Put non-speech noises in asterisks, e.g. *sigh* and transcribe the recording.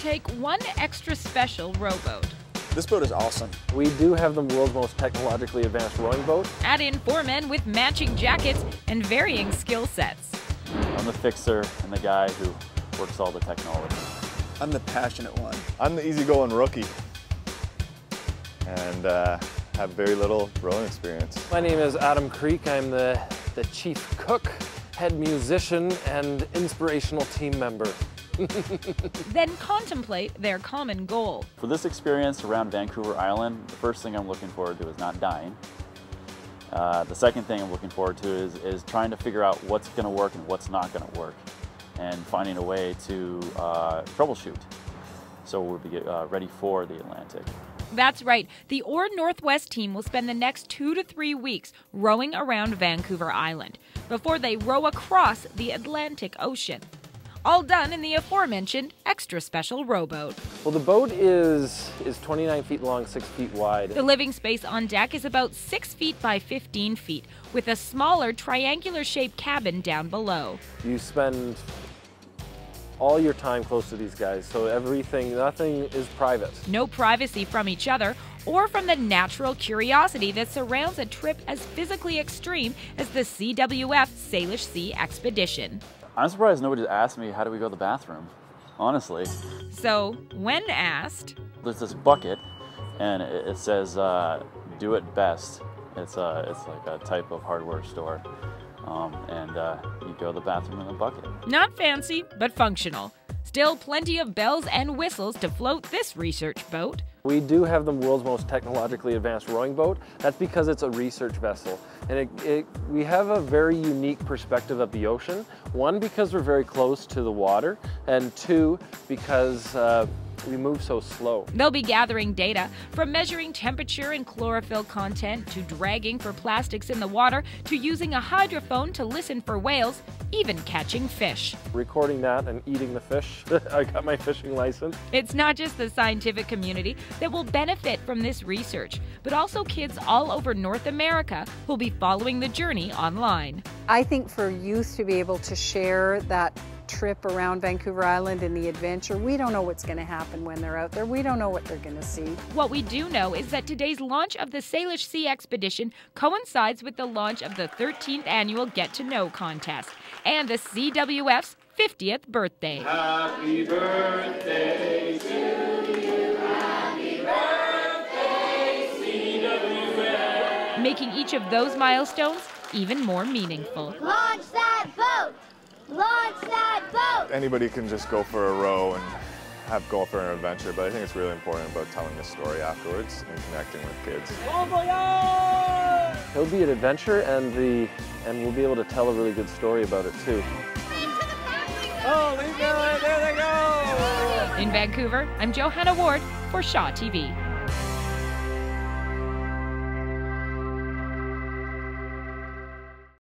take one extra special rowboat. This boat is awesome. We do have the world's most technologically advanced rowing boat. Add in four men with matching jackets and varying skill sets. I'm the fixer and the guy who works all the technology. I'm the passionate one. I'm the easygoing rookie and uh, have very little rowing experience. My name is Adam Kreek. I'm the, the chief cook, head musician, and inspirational team member. *laughs* then contemplate their common goal. For this experience around Vancouver Island, the first thing I'm looking forward to is not dying. Uh, the second thing I'm looking forward to is, is trying to figure out what's going to work and what's not going to work and finding a way to uh, troubleshoot so we'll be uh, ready for the Atlantic. That's right. The Oar Northwest team will spend the next two to three weeks rowing around Vancouver Island before they row across the Atlantic Ocean. All done in the aforementioned extra special rowboat. Well, the boat is is 29 feet long, 6 feet wide. The living space on deck is about 6 feet by 15 feet, with a smaller triangular shaped cabin down below. You spend all your time close to these guys, so everything, nothing is private. No privacy from each other or from the natural curiosity that surrounds a trip as physically extreme as the CWF Salish Sea Expedition. I'm surprised nobody's asked me how do we go to the bathroom, honestly. So, when asked, there's this bucket and it, says uh, do it best. It's, a, uh, it's like a type of hardware store. Um, and uh, you go to the bathroom in a bucket. Not fancy, but functional. Still plenty of bells and whistles to float this research boat. We do have the world's most technologically advanced rowing boat. That's because it's a research vessel. And it, it, we have a very unique perspective of the ocean. One, because we're very close to the water, and two, because uh, we move so slow. They'll be gathering data from measuring temperature and chlorophyll content to dragging for plastics in the water to using a hydrophone to listen for whales, even catching fish. Recording that and eating the fish. *laughs* I got my fishing license. It's not just the scientific community that will benefit from this research, but also kids all over North America who'll be following the journey online. I think for youth to be able to share that trip around Vancouver Island and the adventure. We don't know what's going to happen when they're out there. We don't know what they're going to see. What we do know is that today's launch of the Salish Sea Expedition coincides with the launch of the 13th annual Get to Know contest and the CWF's 50th birthday. Happy birthday to you. Happy birthday, CWF. Making each of those milestones even more meaningful. Launch that boat! Launch that boat! Anybody can just go for a row and have go for an adventure, but I think it's really important about telling the story afterwards and connecting with kids. Oh It'll be an adventure and the and we'll be able to tell a really good story about it too. Oh, leave there they go! In Vancouver, I'm Johanna Ward for Shaw TV.